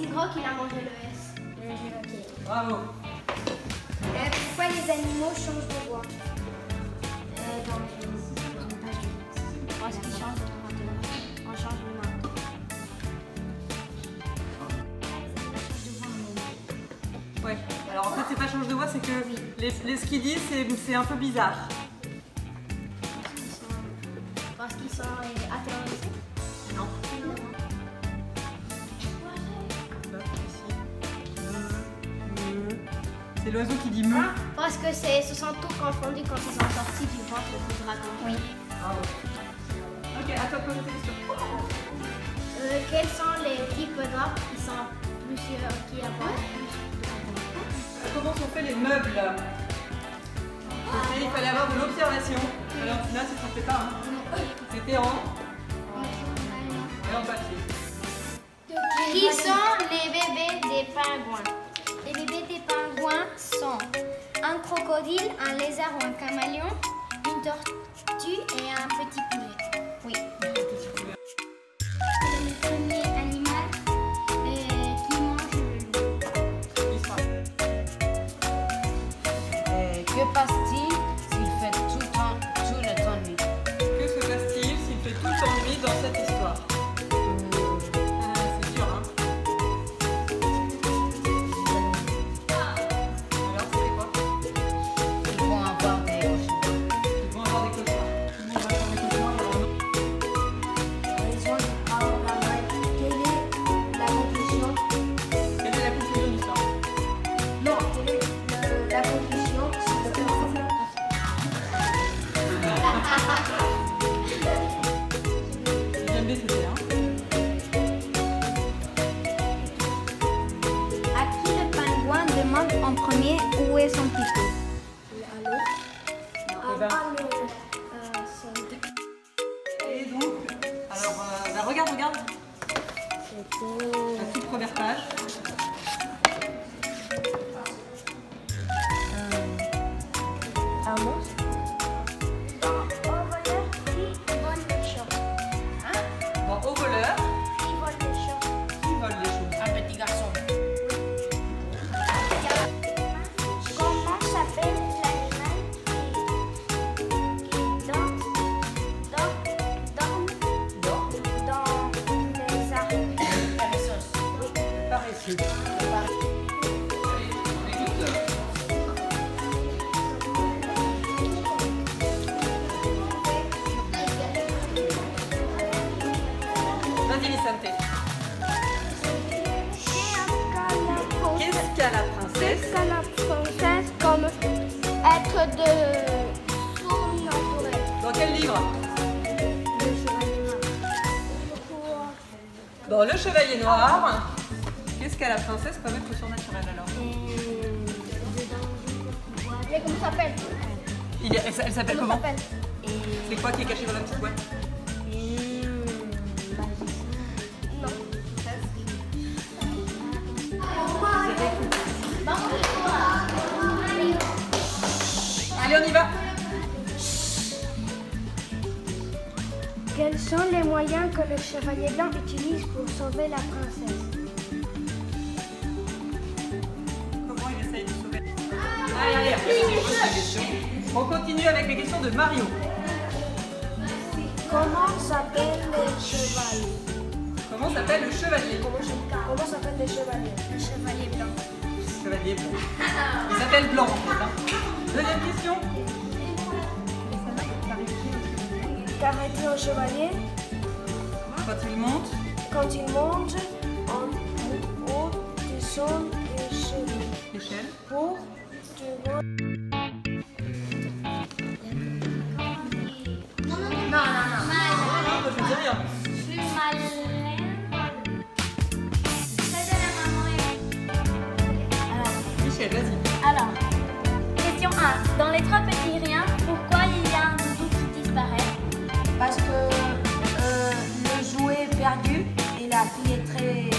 Il a mangé le S. Bravo. Euh, pourquoi les animaux changent de voix? On change de. Ouais, alors en fait c'est pas change de voix, c'est que les, les, ce qu'ils disent c'est un peu bizarre. L'oiseau qui dit meu. Parce que c'est, ce sont tous confondus quand ils sont sortis du ventre du dragon. Oui. Bravo. Ok, à toi de poser question. Euh, quels sont les types d'arbres qui sont plusieurs, qui apportent plus dragons Comment sont faits les meubles? C'était- Il fallait avoir de l'observation. Valentina, tu t'en fais pas. Hein? C'était en, et en papier. Qui sont les bébés des pingouins? Sont un crocodile, un lézard ou un caméléon, une tortue et un petit poulet. Oui. Demande en premier où est son Allô Eh ben, Ah, euh, Et donc, alors, euh, bah, regarde, regarde, la toute première page. Vas-y, Vicente. Qu'est-ce qu'a la princesse Qu'est-ce qu'a la princesse comme être de son naturel Dans quel livre? Le chevalier noir. Dans Le Chevalier Noir. Qu'a la princesse comme être surnaturel alors. Mais comment ça s'appelle? Il y a- Elle, elle s'appelle Comment C'est quoi qui est caché dans la petite boîte? Non. Allez, on y va. Quels sont les moyens que le chevalier blanc utilise pour sauver la princesse? On continue avec les questions de Mario. Comment s'appelle le chevalier Comment s'appelle le chevalier? Comment, s'appelle le chevalier Le chevalier blanc. Chevalier blanc. Il s'appelle Blanc en fait. hein. Deuxième question. Qu'arrête un chevalier Quand il monte, quand il monte en haut de son échelle échelle. pour Alors, question 1. Dans les trois petits riens, pourquoi il y a un doudou qui disparaît Parce que euh, le jouet est perdu et la fille est très,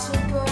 Parce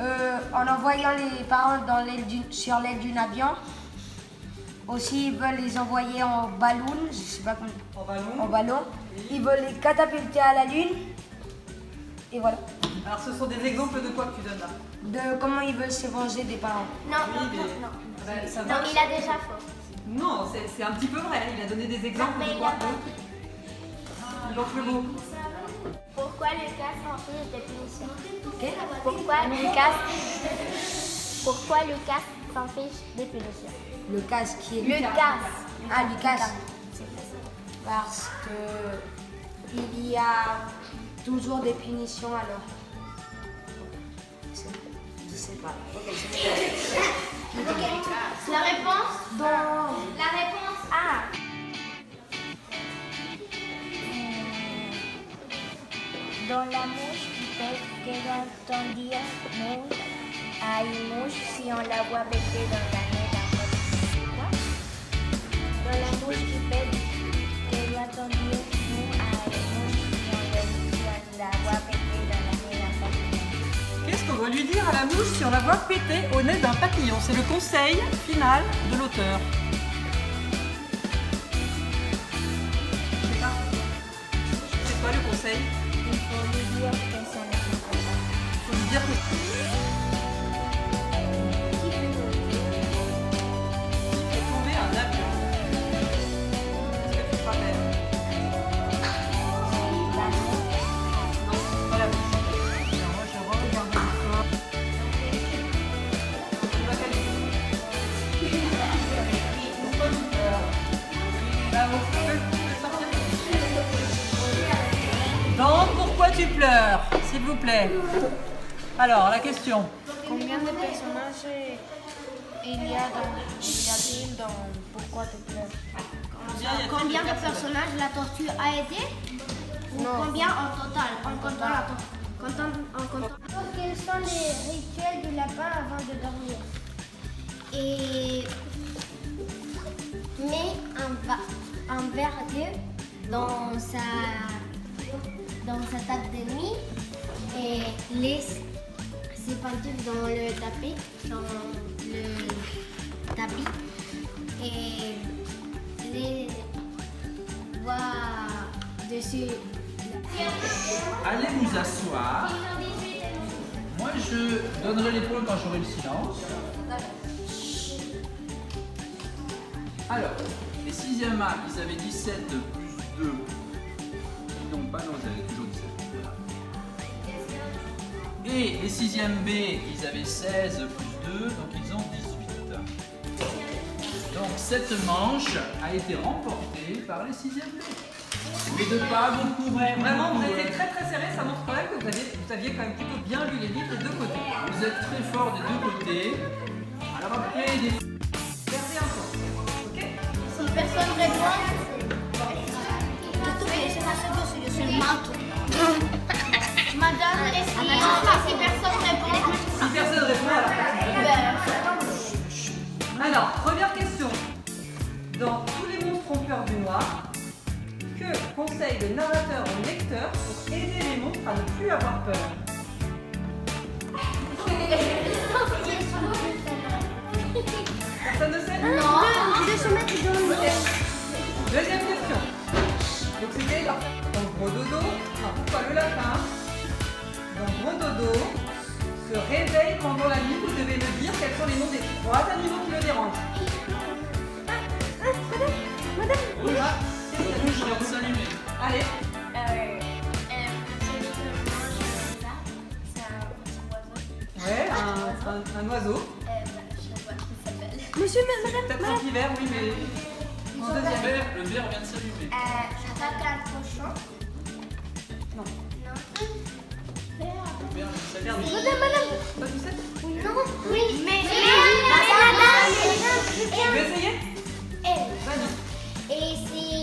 Euh, en envoyant les parents dans l'aile d'une- sur l'aile d'une avion. Aussi, ils veulent les envoyer en ballon, je sais pas comment, En ballon. en ballon. Ils veulent les catapulter à la lune. Et voilà. Alors, ce sont des exemples de quoi que tu donnes là De comment ils veulent se venger des parents. Non, Oui, non, mais- non, non. Ah ben, ça Non, marche. il a déjà faux. Non, c'est un petit peu vrai. Il a donné des exemples mais de il quoi a pas Il en fait beau. Pourquoi Lucas s'enfiche des punitions Ok Pourquoi Lucas Pourquoi Lucas s'enfiche des punitions Le casque qui est. Lucas. Ah, Lucas. Parce que il y a toujours des punitions alors. Je sais pas. La réponse? La réponse? A. Dans la mouche qui pète, que doit-on dire nous à une mouche si on la voit péter dans la nez d'un Dans la mouche qui pète, que doit-on dire nous à une mouche si on la, voit péter dans la nez d'un papillon Qu'est-ce qu'on va lui dire à la mouche si on la voit péter au nez d'un papillon? C'est le conseil final de l'auteur. C'est quoi le conseil? Dans Pourquoi tu pleures S'il vous plaît. Alors, la question. Combien de personnages il y a dans, y a-t-il dans Pourquoi tu pleures Combien de personnages la tortue a été Ou combien en total? En comptant. La tortue Comptant- en comptant- Quels sont les rituels du lapin avant de dormir? Et met un, va- un verre d'eau dans sa, dans sa table de nuit et laisse ses pantoufles dans le tapis, dans le tapis et les voit dessus. Allez vous asseoir. Moi, je donnerai les points quand j'aurai le silence. Alors, les 6e A, ils avaient 17 plus 2. Ils n'ont pas, non, ils avaient toujours 17. Et les 6e B, ils avaient 16 plus 2, donc ils ont 18. Donc cette manche a été remportée par les 6e B. Mais de pas beaucoup. Ouais, vraiment, vous étiez euh, très très serré, ça montre quand même que vous aviez, vous aviez quand même plutôt bien lu les livres des deux côtés. Vous êtes très fort des deux côtés. Alors après, des... Perdez un point. Ok Si personne répond, c'est le manteau. Madame, est-ce qu'il y a- si personne répond, Si personne répond, alors. Alors, première question. Dans Tous les monstres ont peur du noir, que conseille le narrateur au lecteur pour aider les monstres à ne plus avoir peur? Personne ne sait? Deuxième question. Donc c'était dans dans Gros Dodo, sont les noms des trois animaux qui le dérangent. Ah, qu'est-ce qu'il y a Rouge vient de s'allumer. Allez, ouais, un, un- un oiseau. Monsieur, Peut-être un pivert, oui, mais en Le deuxième. verre, le verre vient de s'allumer. un cochon. Non. Madame, madame. Non, oui, mais... Mais, madame, madame, Vous essayez Vas-y.